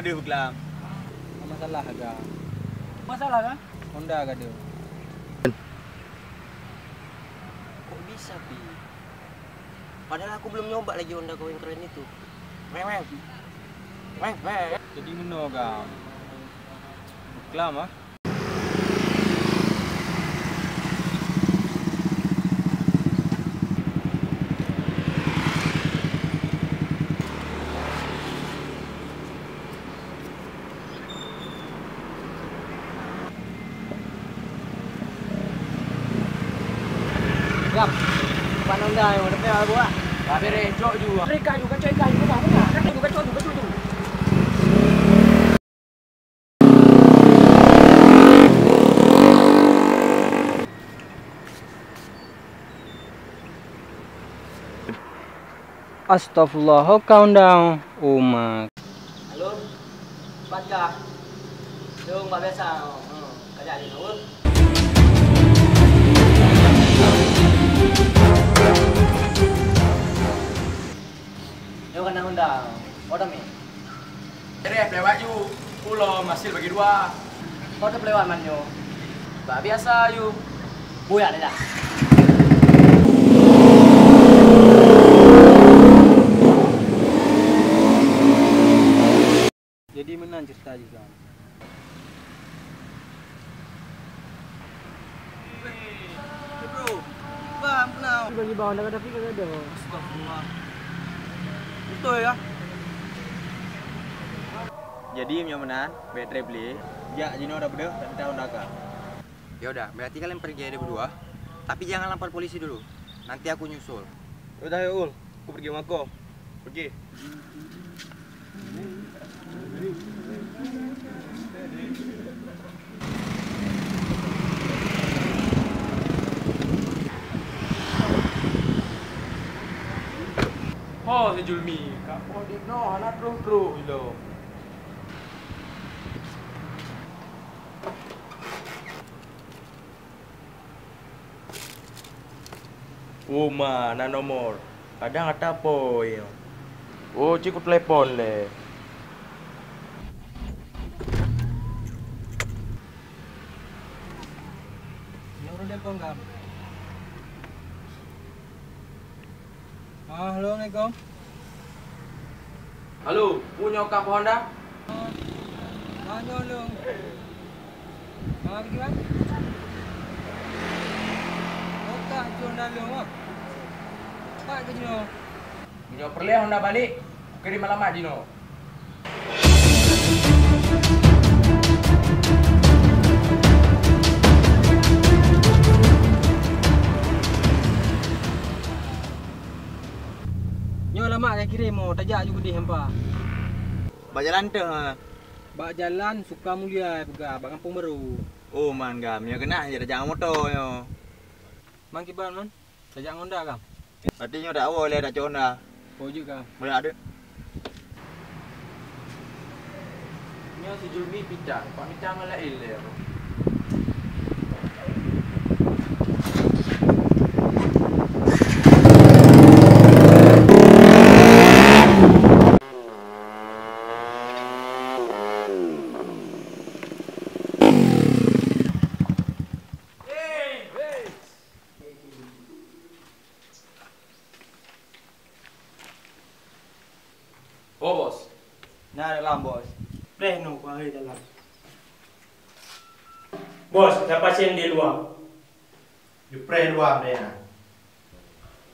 ada kelam. Masalah agak. Masalah kan? Honda agak dia. Kok bisa, Pi? Padahal aku belum nyoba lagi Honda kau yang keren itu. Meng, meng. Meng, meng. Jadi mana kau? Kelam ah. Gam. Pan Honda yang ada pera buat. Tapi recok juga. Mereka juga coy kayu juga mana? Kan juga coy juga coy tu. Astagfirullah, how count down? Oh mak. Halo. Baca. Dong buat biasa. Hmm. Kerja ni tu. Yo kena Honda. Order me. Jadi lewat you. Pulau masih bagi dua. Order pelewat man yo. Tak biasa you. Buya dah. Jadi mana cerita juga? Bro. Bang, kenal. Bagi bawah dah ada fikir ada. Astagfirullah. Betul ya? Jadi punya menan, baterai beli. Ya, Jino dah beda dan kita Honda ka. Ya udah, berarti kalian pergi aja berdua. Tapi jangan lapor polisi dulu. Nanti aku nyusul. Udah ya Ul, aku pergi sama kau. Pergi. Oh, si Julmi. Kau di no, anak terus-terus lo. Oh, mana nomor? Kadang ada apa ya? Oh, cikgu telepon le. Yang udah telepon Ah, Assalamualaikum. Halo, punya kap Honda? Mana lu? Ah, pergi mana? Oh, tak, cuma dalam ah. Tak ke Jino? Punya perleh Honda balik. Kirim alamat Dino. Lama saya kirim oh, tajak juga di hampa. Bajalan tu ha. Bak jalan suka mulia pega, bak kampung baru. Oh man gam, ya kena je jangan motor yo. Mang kiban man. Tajak Honda kam. Berarti nyo dak awal le dak Honda. Oh juga. Boleh ada. Nyo si Julmi picang, pak picang ala ile. Oh bos. Nah, dalam bos. Pleno kau hari dalam. Bos, ada pasien di luar. Di pre luar dia.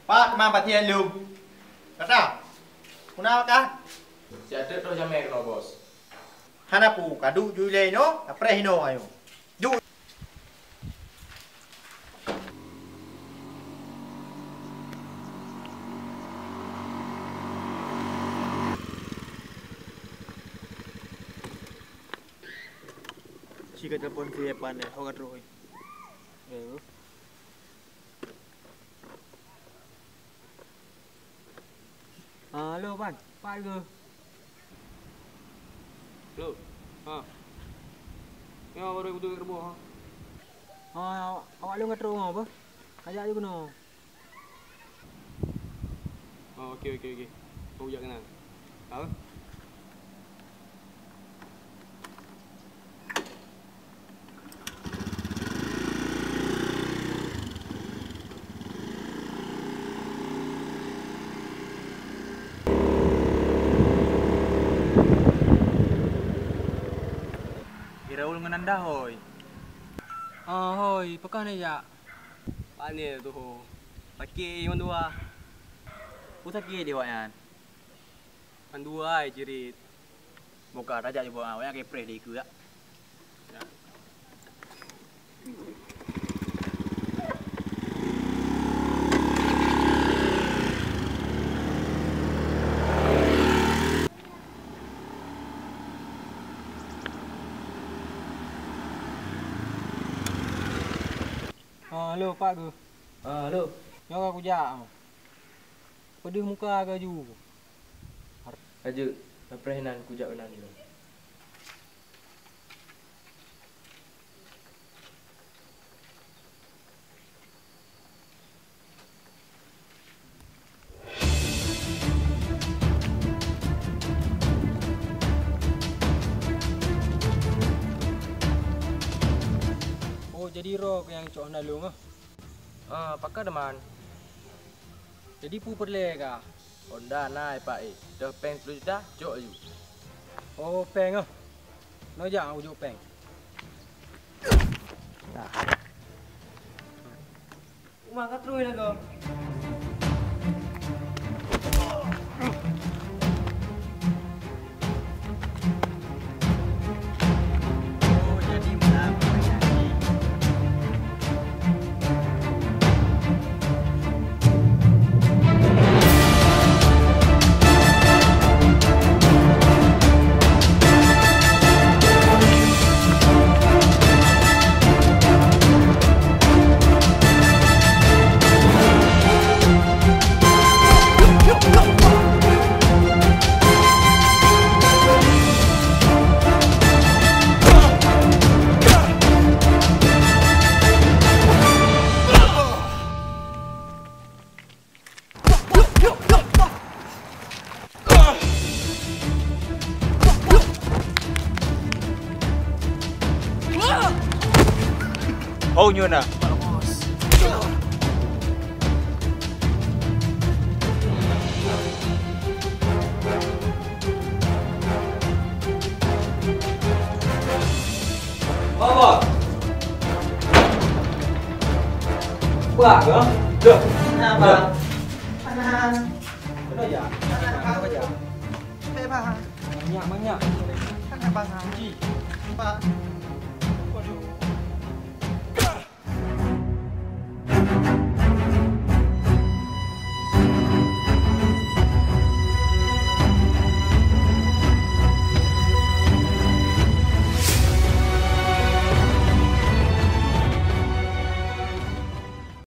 Pak, kemana pasien lu? Kata. Kuna ka? Si ada tu jamai kena bos. Hana pu kadu ju le no, pre hino ayo. Ju Jika telepon ke depan deh, kau terus. Ya. Ah, halo pan. Pak ke? Lo. Ha. Ya, baru betul ke rumah. Ah, awak lu ngatro apa? Ajak juga no. Oh, okey okey okey. Kau jangan kenal. Tahu? Ulungan anda hoi. Ah hoi, pekan ya. Pane tu ho. Pakai yang dua. Putar kiri dia wayan. An dua ai jirit. Buka raja je buat wayan ke pres dia ikut tak. Ah lo pak ke. Ah, lo. Yang aku jak. Pedih muka ke ju. Aja, naprehinan ku jak benan ni. Oh jadi rok yang cok nalung ah. Ah, pakar deman. Jadi pu perle ka. Honda nai pak eh. Dah peng 10 juta, jok aju. Oh peng ah. No jak aku jok peng. Umar kat terus lah kau. Oh nyuna. Apa? Buat ke? Dah. Kenapa? Kena ya. Apa ya? Hei, Pak. Banyak banyak. Kan abang. Kunci. Pak.